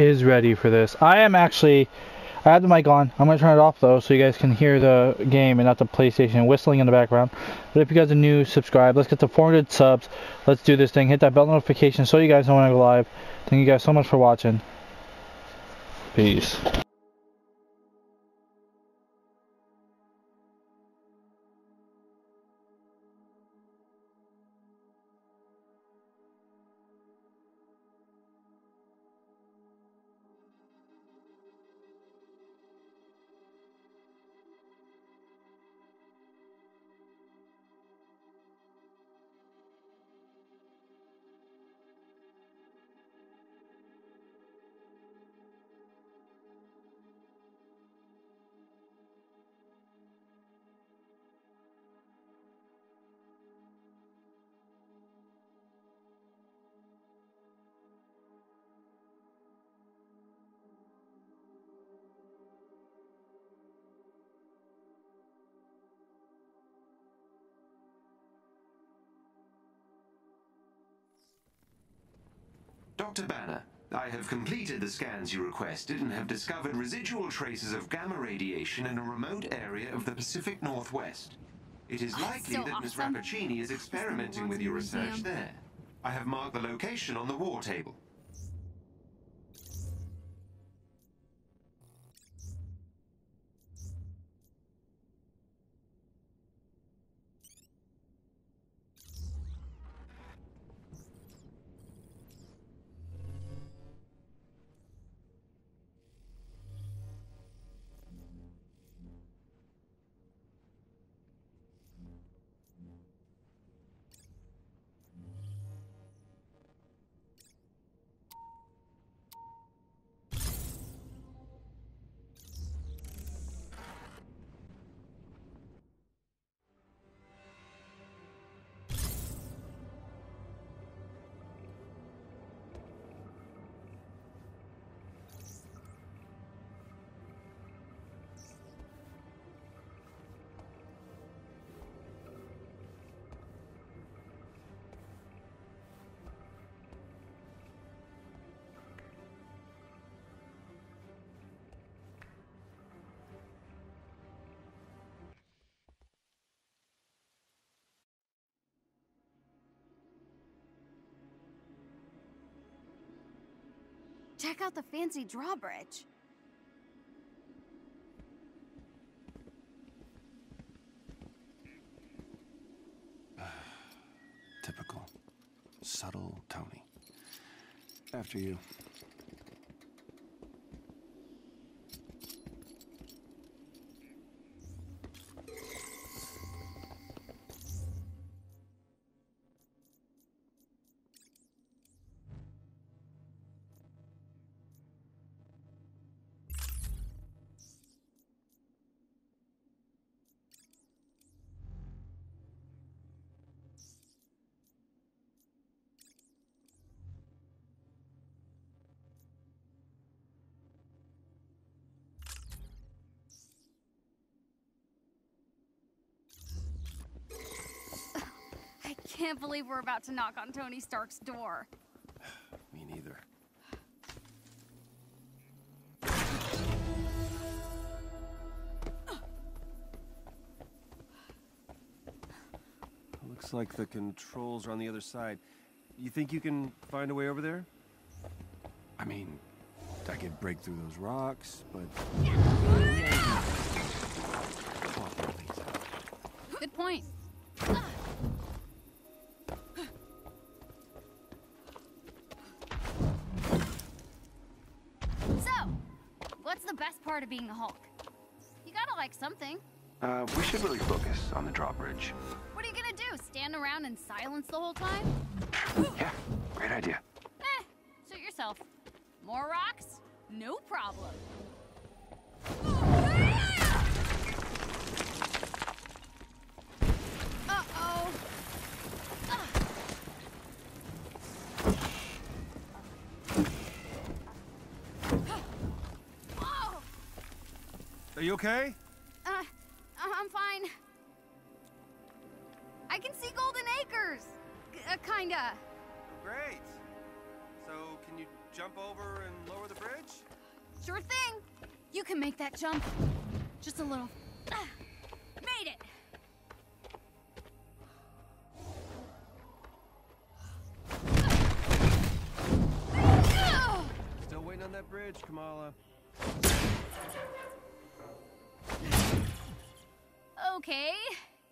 is ready for this. I am actually. I have the mic on. I'm going to turn it off though so you guys can hear the game and not the PlayStation whistling in the background. But if you guys are new, subscribe. Let's get to 400 subs. Let's do this thing. Hit that bell notification so you guys know when I go live. Thank you guys so much for watching. Peace. Dr. Banner, I have completed the scans you requested and have discovered residual traces of gamma radiation in a remote area of the Pacific Northwest. It is likely so that Ms. Rappaccini is experimenting with your research there. I have marked the location on the war table. Check out the fancy drawbridge. Typical. Subtle Tony. After you. Can't believe we're about to knock on Tony Stark's door. Me neither. Looks like the controls are on the other side. You think you can find a way over there? I mean, I could break through those rocks, but. Good point. Being a Hulk? You gotta like something. Uh, we should really focus on the drawbridge. What are you gonna do? Stand around in silence the whole time? Yeah, great idea. Eh, suit yourself. More rocks? No problem. Uh-oh. Whoa! Are you okay? Uh, I'm fine. I can see Golden Acres. Uh, kinda. Great. So, can you jump over and lower the bridge? Sure thing. You can make that jump. Just a little. Ah, made it. Still waiting on that bridge, Kamala. Okay.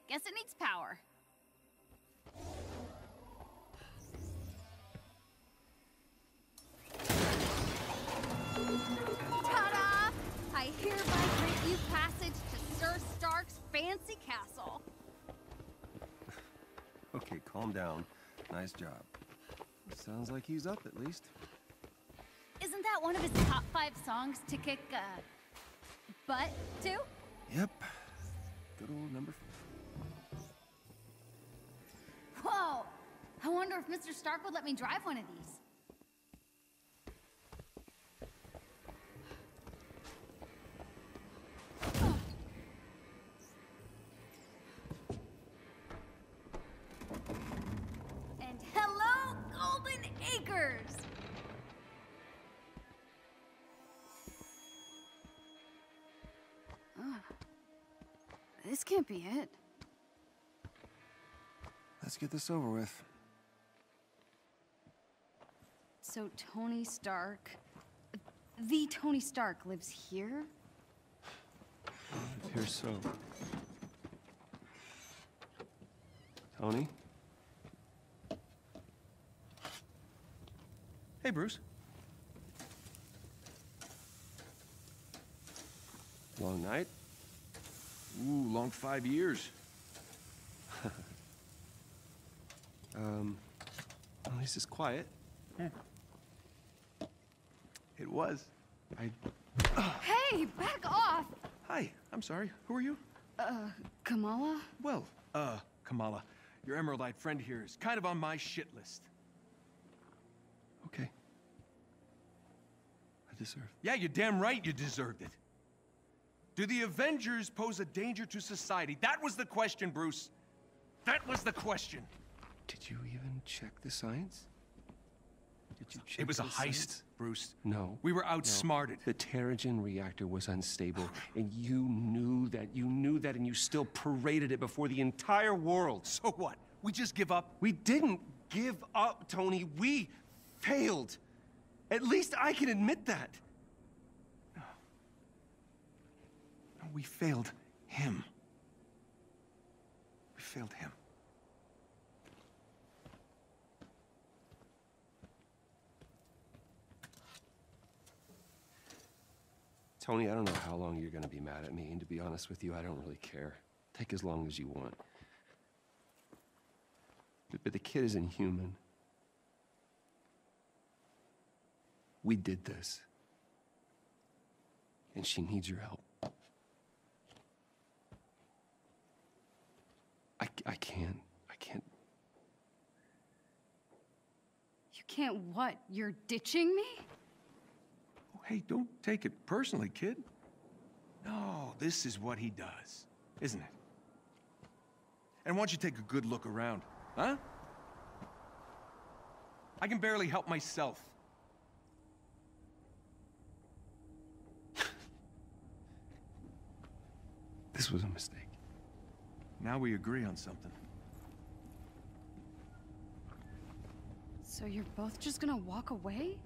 Guess it needs power. Ta-da! I hereby grant you passage to Sir Stark's fancy castle. Okay, calm down. Nice job. Sounds like he's up at least. Isn't that one of his top five songs to kick, uh, butt to? Wonder if Mr. Stark would let me drive one of these. And hello, Golden Acres! This can't be it. Let's get this over with. So Tony Stark, the Tony Stark lives here? It appears so. Tony? Hey, Bruce. Long night? Ooh, long five years. Um, at least it's quiet. It was. I. Hey, back off! Hi, I'm sorry. Who are you? Uh, Kamala? Well, uh, Kamala, your Emeraldite friend here is kind of on my shit list. Okay. I deserve. Yeah, you're damn right you deserved it. Do the Avengers pose a danger to society? That was the question, Bruce. That was the question. Did you even check the science? Did you check It was a heist, science? Bruce. No. We were no. outsmarted. The Terrigen reactor was unstable, and you knew that. You knew that, and you still paraded it before the entire world. So what? We just give up? We didn't give up, Tony. We failed. At least I can admit that. No. No, we failed him. We failed him. Tony, I don't know how long you're gonna be mad at me, and to be honest with you, I don't really care. Take as long as you want. But, but the kid isn't human. We did this. And she needs your help. I, I can't. I can't. You can't what? You're ditching me? Hey, don't take it personally, kid. No, this is what he does, isn't it? And why don't you take a good look around, huh? I can barely help myself. This was a mistake. Now we agree on something. So you're both just gonna walk away?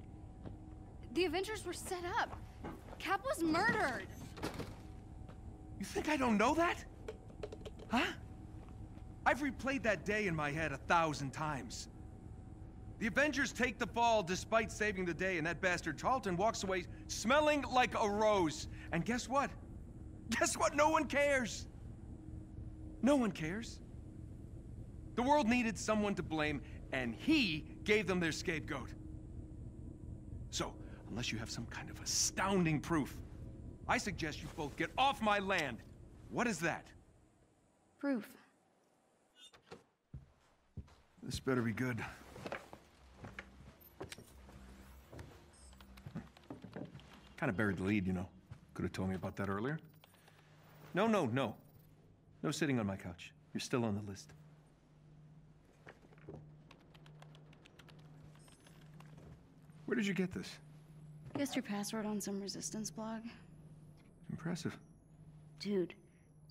The Avengers were set up. Cap was murdered. You think I don't know that? Huh? I've replayed that day in my head a thousand times. The Avengers take the fall despite saving the day, and that bastard Tarleton walks away smelling like a rose. And guess what? Guess what? No one cares. No one cares. The world needed someone to blame, and he gave them their scapegoat. So, unless you have some kind of astounding proof, I suggest you both get off my land. What is that? Proof. This better be good. Kind of buried the lead, you know. Could have told me about that earlier. No, no, no. No sitting on my couch. You're still on the list. Where did you get this? Guessed your password on some resistance blog? Impressive. Dude,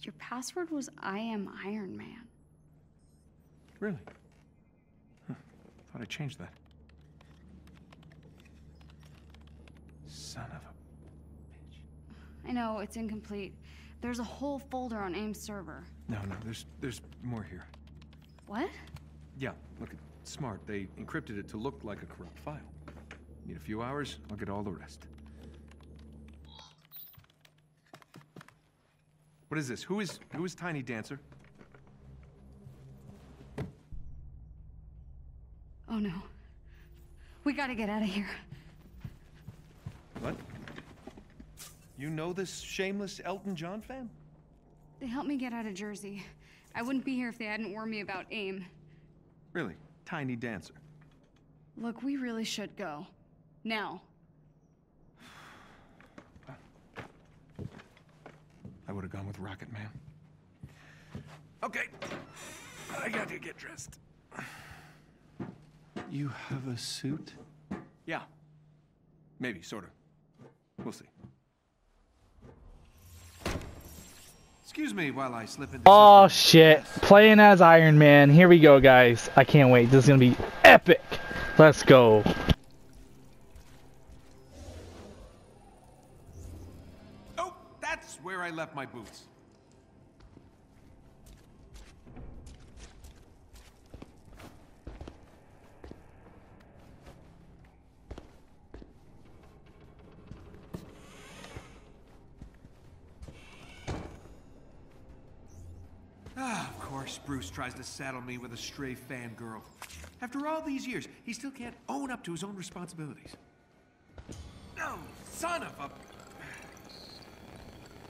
your password was I am Iron Man. Really? Huh. Thought I changed that. Son of a bitch. I know, it's incomplete. There's a whole folder on AIM's server. No, no, there's there's more here. What? Yeah, look, smart. They encrypted it to look like a corrupt file. Need a few hours, I'll get all the rest. What is this? Who is who is Tiny Dancer? Oh no. We gotta get out of here. What? You know this shameless Elton John fan? They helped me get out of Jersey. I wouldn't be here if they hadn't warned me about AIM. Really? Tiny Dancer. Look, we really should go. Now. I would have gone with Rocket Man. Okay. I got to get dressed. You have a suit? Yeah. Maybe, sort of. We'll see. Excuse me while I slip into. Oh system. shit. Playing as Iron Man. Here we go, guys. I can't wait. This is gonna be epic. Let's go. That's where I left my boots. Ah, of course, Bruce tries to saddle me with a stray fangirl. After all these years, he still can't own up to his own responsibilities. No, son of a...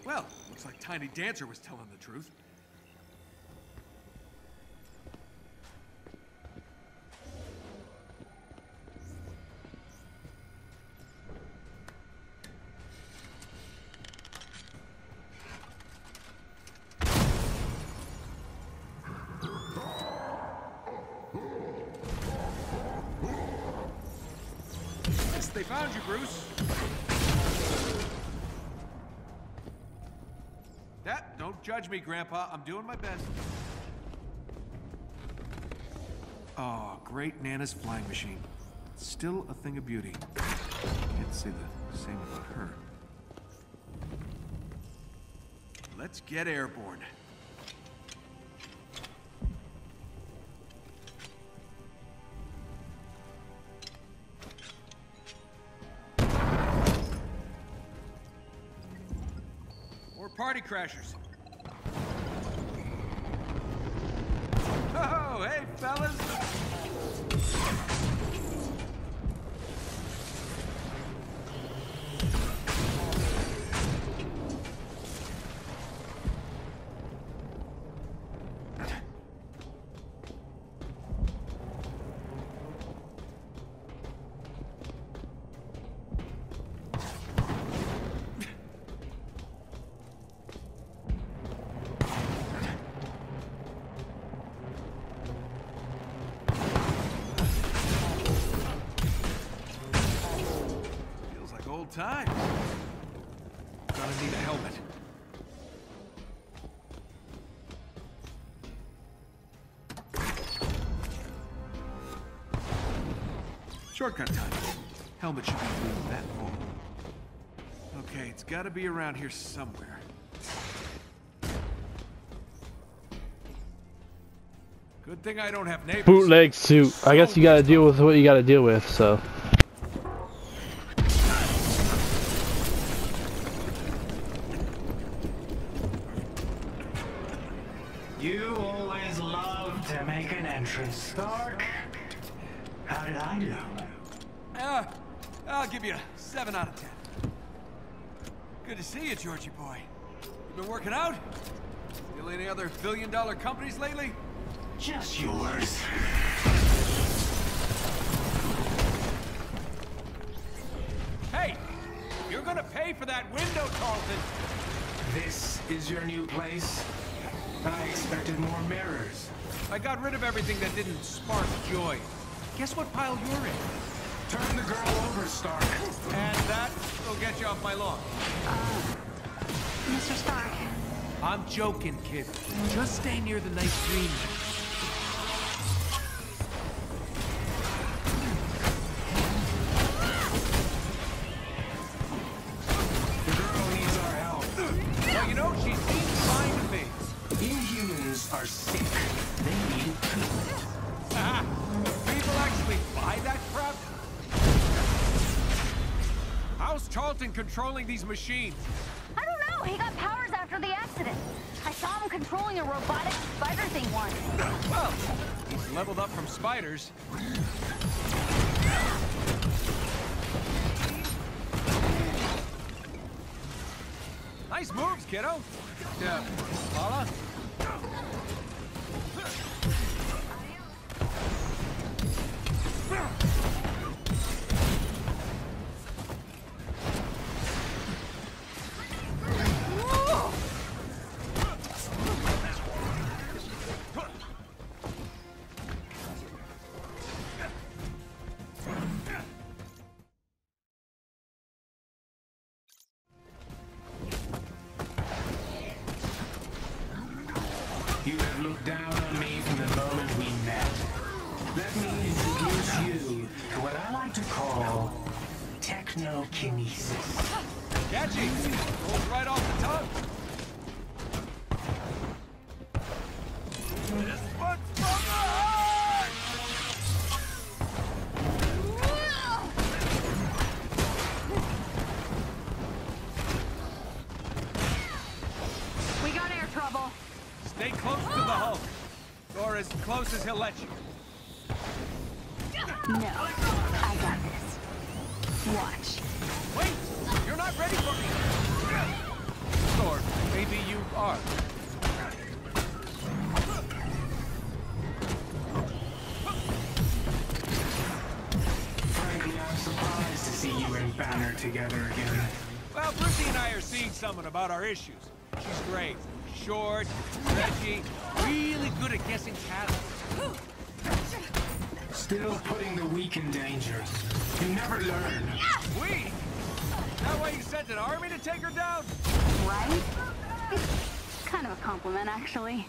Well, looks like Tiny Dancer was telling the truth. Judge me, Grandpa. I'm doing my best. Oh, great Nana's flying machine. Still a thing of beauty. Can't say the same about her. Let's get airborne. Or party crashers. Oh, hey, fellas. Shortcut time. Helmet should be through that hole. Okay, it's gotta be around here somewhere. Good thing I don't have neighbors. Bootleg suit. I guess you gotta deal with what you gotta deal with, so. Uh, I'll give you a 7 out of 10. Good to see you, Georgie boy. You been working out? Still any other billion dollar companies lately? Just yours. Hey! You're gonna pay for that window, Tarleton! This is your new place? I expected more mirrors. I got rid of everything that didn't spark joy. Guess what pile you're in? Turn the girl over, Stark. And that will get you off my lawn. Uh, Mr. Stark. I'm joking, kid. Just stay near the nice green. Tarleton controlling these machines? I don't know. He got powers after the accident. I saw him controlling a robotic spider thing once. Well, he's leveled up from spiders. Nice moves, kiddo. Yeah, Paula? To call technokinesis. Catchy. Rolls right off the tongue. Are seeing someone about our issues. She's great. Short, stretchy, really good at guessing patterns. Still putting the weak in danger. You never learn. We? That why you sent an army to take her down? Right? kind of a compliment, actually.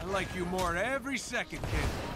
I like you more every second, kid.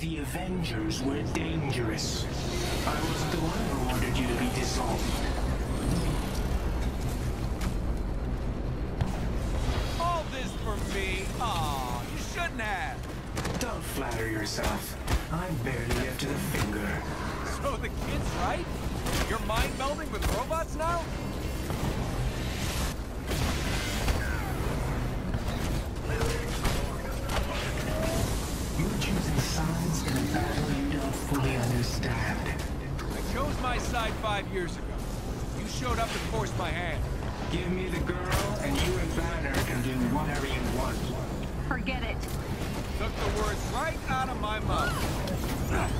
The Avengers were dangerous. I wasn't the one who ordered you to be dissolved. All this for me? Aw, you shouldn't have. Don't flatter yourself. I'm barely lifted the finger. So the kid's right? You're mind melding with robots five years ago. You showed up and forced my hand. Give me the girl, and you and Banner can do whatever you want. Forget it. Took the words right out of my mouth. I'm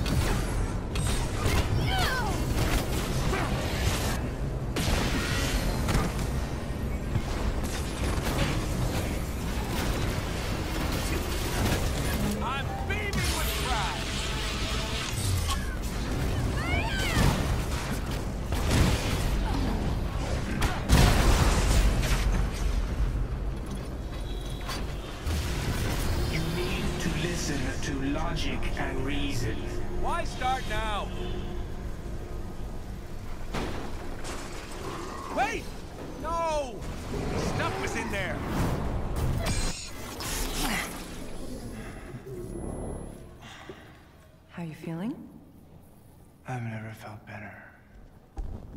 never felt better.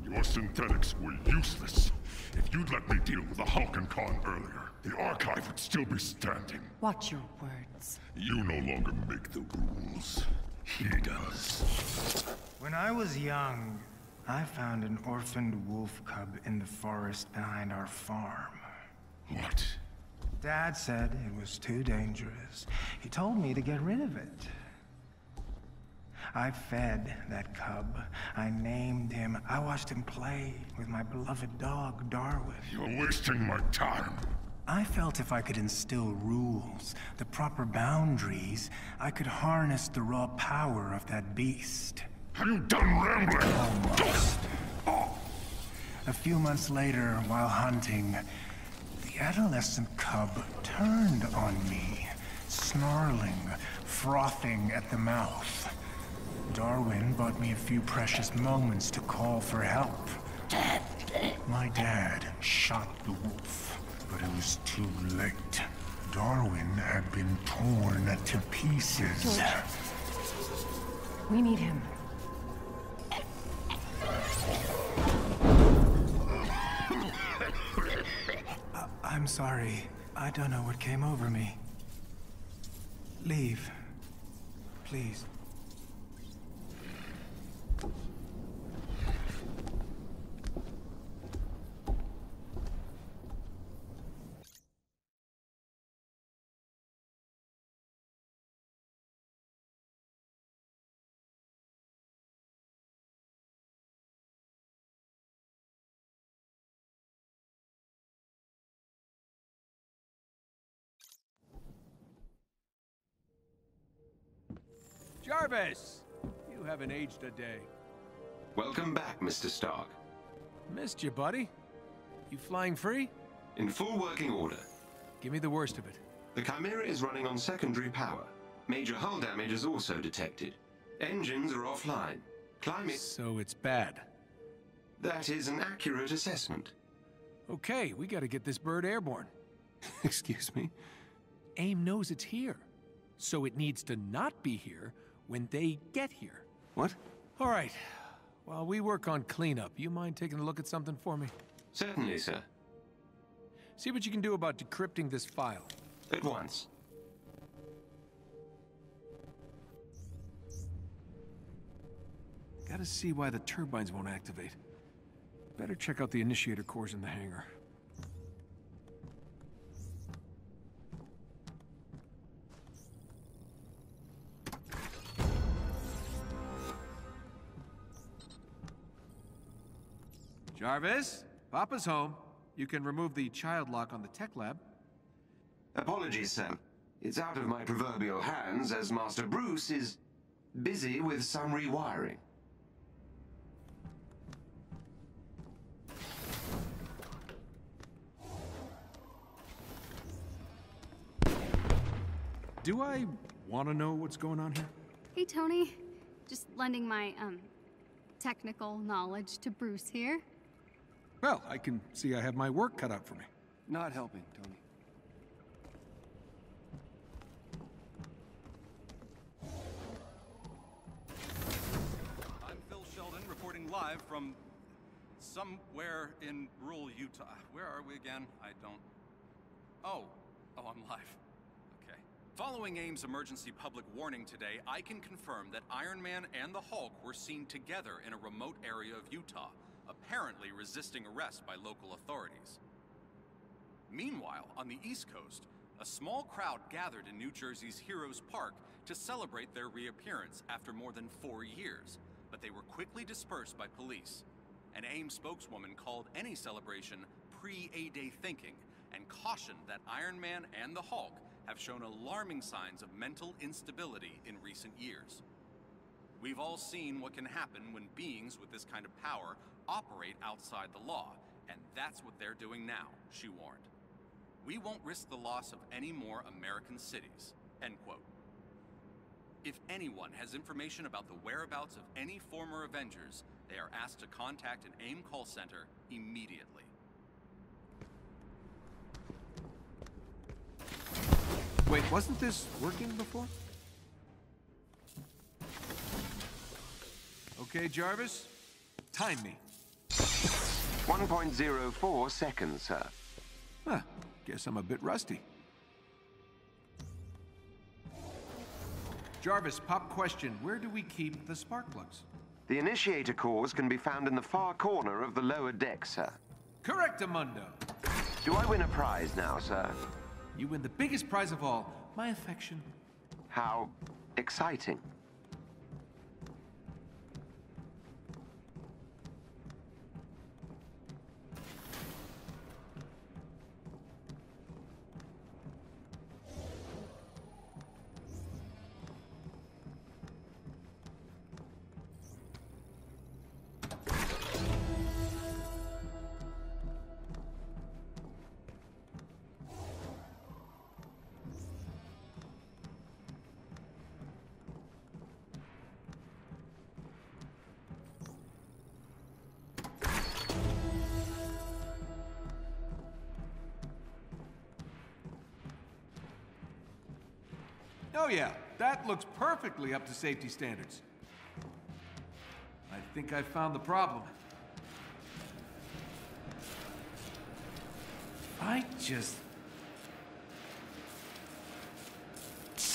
Your synthetics were useless. If you'd let me deal with the Hulk Khan earlier, the Archive would still be standing. Watch your words. You no longer make the rules. He does. When I was young, I found an orphaned wolf cub in the forest behind our farm. What? Dad said it was too dangerous. He told me to get rid of it. I fed that cub. I named him. I watched him play with my beloved dog, Darwin. You're wasting my time. I felt if I could instill rules, the proper boundaries, I could harness the raw power of that beast. Have you done rambling? Almost. A few months later, while hunting, the adolescent cub turned on me, snarling, frothing at the mouth. Darwin bought me a few precious moments to call for help. My dad shot the wolf, but it was too late. Darwin had been torn to pieces. We need him. I I'm sorry. I don't know what came over me. Leave. Please. You haven't aged a day. Welcome back, Mr. Stark. Missed you, buddy. You flying free? In full working order. Give me the worst of it. The Chimera is running on secondary power. Major hull damage is also detected. Engines are offline. Climate... So it's bad. That is an accurate assessment. Okay, we gotta get this bird airborne. Excuse me? AIM knows it's here. So it needs to not be here when they get here. What? All right. While we work on cleanup, you mind taking a look at something for me? Certainly, sir. See what you can do about decrypting this file. At once. Gotta see why the turbines won't activate. Better check out the initiator cores in the hangar. Jarvis, Papa's home. You can remove the child lock on the tech lab. Apologies, Sam. It's out of my proverbial hands as Master Bruce is busy with some rewiring. Do I want to know what's going on here? Hey, Tony. Just lending my, um, technical knowledge to Bruce here. Well, I can see I have my work cut out for me. Not helping, Tony. I'm Phil Sheldon reporting live from somewhere in rural Utah. Where are we again? I don't. Oh, oh, I'm live. Okay. Following AIM's emergency public warning today, I can confirm that Iron Man and the Hulk were seen together in a remote area of Utah, apparently resisting arrest by local authorities. Meanwhile, on the East Coast, a small crowd gathered in New Jersey's Heroes Park to celebrate their reappearance after more than four years, but they were quickly dispersed by police. An AIM spokeswoman called any celebration pre-A-Day thinking and cautioned that Iron Man and the Hulk have shown alarming signs of mental instability in recent years. We've all seen what can happen when beings with this kind of power operate outside the law, and that's what they're doing now, she warned. We won't risk the loss of any more American cities. End quote. If anyone has information about the whereabouts of any former Avengers, they are asked to contact an AIM call center immediately. Wait, wasn't this working before? Okay, Jarvis. Time me. 1.04 seconds, sir. Huh. Guess I'm a bit rusty. Jarvis, pop question. Where do we keep the spark plugs? The initiator cores can be found in the far corner of the lower deck, sir. Correct, Amundo. Do I win a prize now, sir? You win the biggest prize of all, my affection. How exciting. Oh yeah, that looks perfectly up to safety standards. I think I found the problem. I just...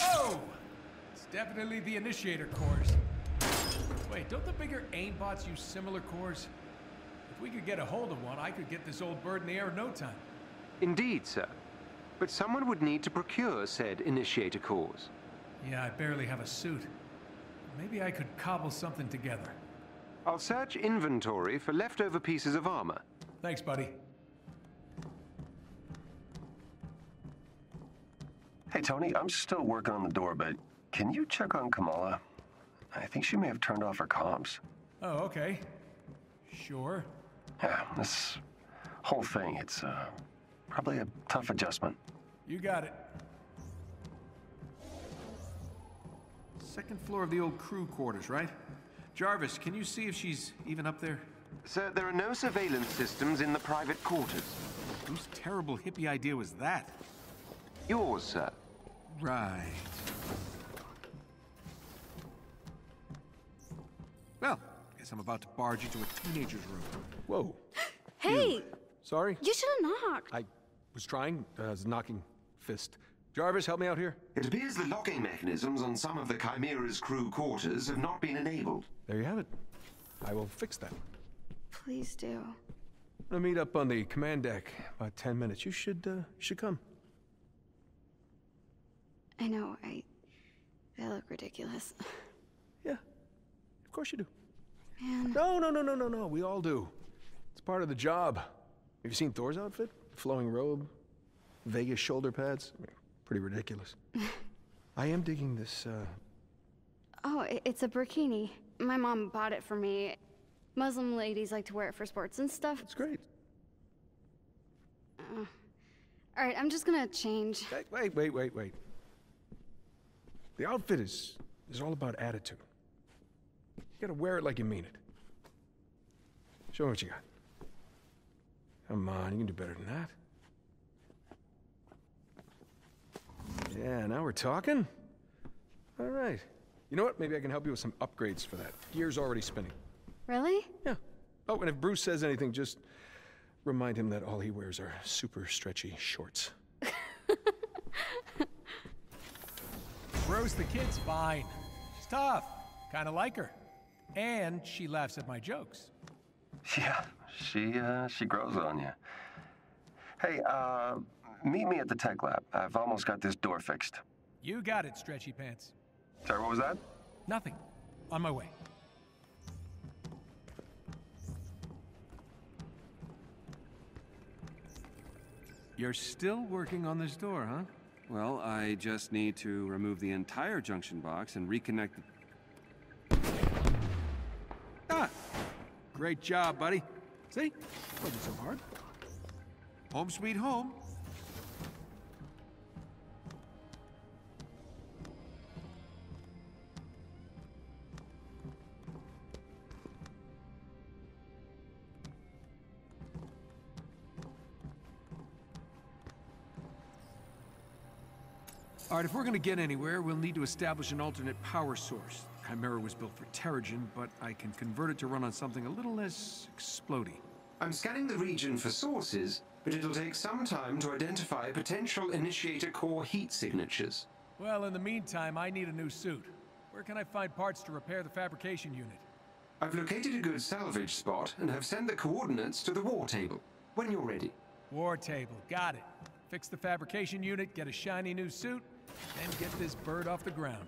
Oh! It's definitely the initiator cores. Wait, don't the bigger aimbots use similar cores? If we could get a hold of one, I could get this old bird in the air in no time. Indeed, sir. But someone would need to procure said initiator cores. Yeah, I barely have a suit. Maybe I could cobble something together. I'll search inventory for leftover pieces of armor. Thanks, buddy. Hey, Tony, I'm still working on the door, but can you check on Kamala? I think she may have turned off her comms. Oh, okay. Sure. Yeah, this whole thing, it's uh, probably a tough adjustment. You got it. Second floor of the old crew quarters, right? Jarvis, can you see if she's even up there? Sir, there are no surveillance systems in the private quarters. Whose terrible hippie idea was that? Yours, sir. Right. Well, guess I'm about to barge into a teenager's room. Whoa. Hey! Sorry? You should have knocked. I was trying. Uh, I was knocking fist. Jarvis, help me out here. It appears the locking mechanisms on some of the Chimera's crew quarters have not been enabled. There you have it. I will fix that. Please do. I'll meet up on the command deck about 10 minutes. You should, uh, should come. I know, I... I look ridiculous. Yeah. Of course you do. Man. No, no, no, no, no, no. We all do. It's part of the job. Have you seen Thor's outfit? Flowing robe, Vegas shoulder pads. I mean, pretty ridiculous. I am digging this, uh... Oh, it's a burkini. My mom bought it for me. Muslim ladies like to wear it for sports and stuff. It's great. Uh, all right, I'm just gonna change. Wait, wait, wait, wait, wait. The outfit is is all about attitude. You gotta wear it like you mean it. Show me what you got. Come on, you can do better than that. Yeah, now we're talking. All right. You know what? Maybe I can help you with some upgrades for that. Gear's already spinning. Really? Yeah. Oh, and if Bruce says anything, just remind him that all he wears are super stretchy shorts. Rose the kid's fine. She's tough. Kinda like her. And she laughs at my jokes. Yeah, she uh, she grows on you. Hey, uh, meet me at the tech lab. I've almost got this door fixed. You got it, stretchy pants. Sorry, what was that? Nothing. On my way. You're still working on this door, huh? Well, I just need to remove the entire junction box and reconnect the... Ah! Great job, buddy. See? Wasn't so hard. Home sweet home. All right, if we're gonna get anywhere, we'll need to establish an alternate power source. Chimera was built for Terrigen, but I can convert it to run on something a little less explody. I'm scanning the region for sources, but it'll take some time to identify potential initiator core heat signatures. Well, in the meantime, I need a new suit. Where can I find parts to repair the fabrication unit? I've located a good salvage spot and have sent the coordinates to the war table. When you're ready. War table, got it. Fix the fabrication unit, get a shiny new suit, then get this bird off the ground.